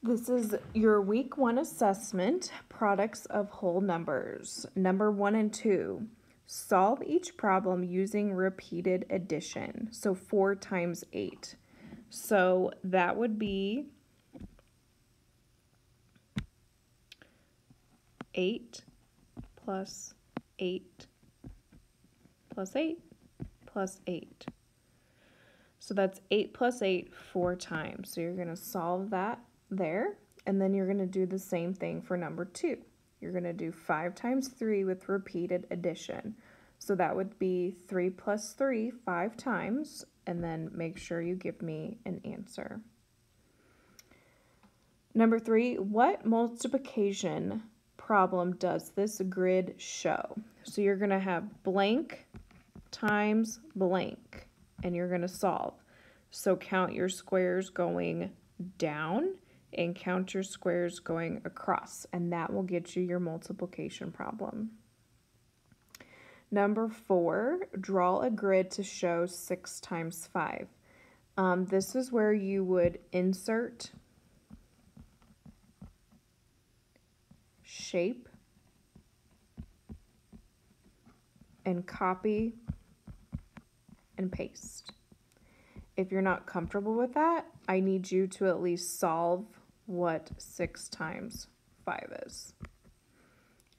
This is your week one assessment, products of whole numbers. Number one and two, solve each problem using repeated addition. So four times eight. So that would be eight plus eight plus eight plus eight. So that's eight plus eight four times. So you're gonna solve that there. And then you're going to do the same thing for number two. You're going to do 5 times 3 with repeated addition. So that would be 3 plus 3 5 times, and then make sure you give me an answer. Number 3, what multiplication problem does this grid show? So you're going to have blank times blank, and you're going to solve. So count your squares going down and count your squares going across, and that will get you your multiplication problem. Number four, draw a grid to show six times five. Um, this is where you would insert shape and copy and paste. If you're not comfortable with that, I need you to at least solve what 6 times 5 is.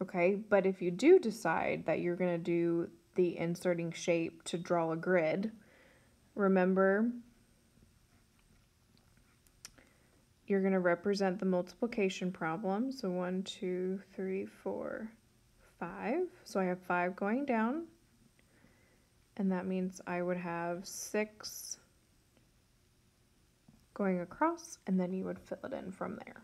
Okay, but if you do decide that you're going to do the inserting shape to draw a grid, remember you're going to represent the multiplication problem. So 1, 2, 3, 4, 5. So I have 5 going down. And that means I would have 6 going across, and then you would fill it in from there.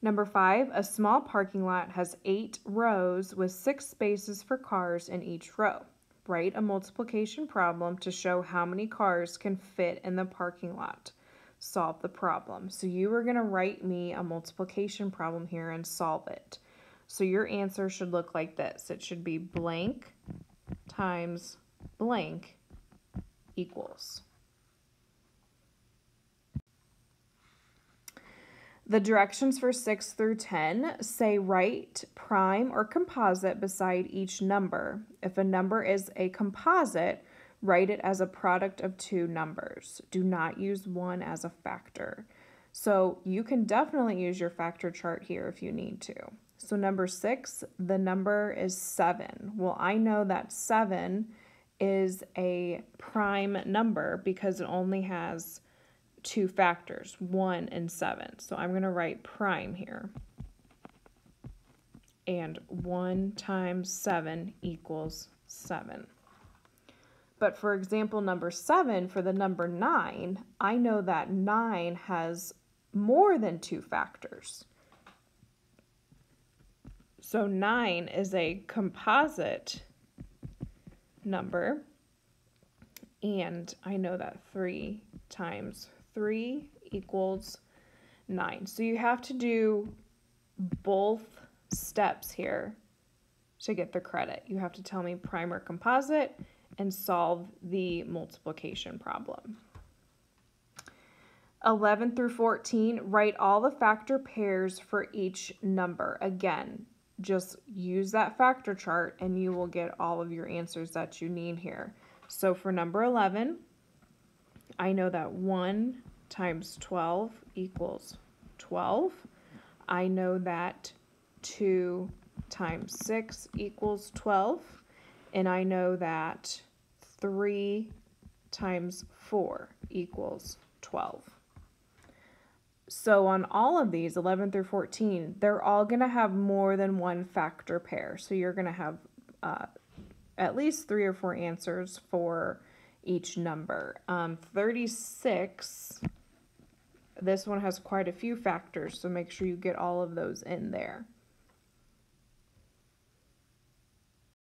Number five, a small parking lot has eight rows with six spaces for cars in each row. Write a multiplication problem to show how many cars can fit in the parking lot. Solve the problem. So you are going to write me a multiplication problem here and solve it. So your answer should look like this. It should be blank times blank equals. The directions for 6 through 10 say write prime or composite beside each number. If a number is a composite, write it as a product of two numbers. Do not use one as a factor. So you can definitely use your factor chart here if you need to. So number 6, the number is 7. Well, I know that 7 is a prime number because it only has two factors, 1 and 7. So I'm going to write prime here. And 1 times 7 equals 7. But for example, number 7, for the number 9, I know that 9 has more than two factors. So 9 is a composite number. And I know that 3 times 3 equals 9. So you have to do both steps here to get the credit. You have to tell me prime or composite and solve the multiplication problem. 11 through 14, write all the factor pairs for each number. Again, just use that factor chart and you will get all of your answers that you need here. So for number 11, I know that 1 times 12 equals 12. I know that 2 times 6 equals 12. And I know that 3 times 4 equals 12. So on all of these, 11 through 14, they're all going to have more than one factor pair. So you're going to have uh, at least three or four answers for each number. Um, 36, this one has quite a few factors, so make sure you get all of those in there.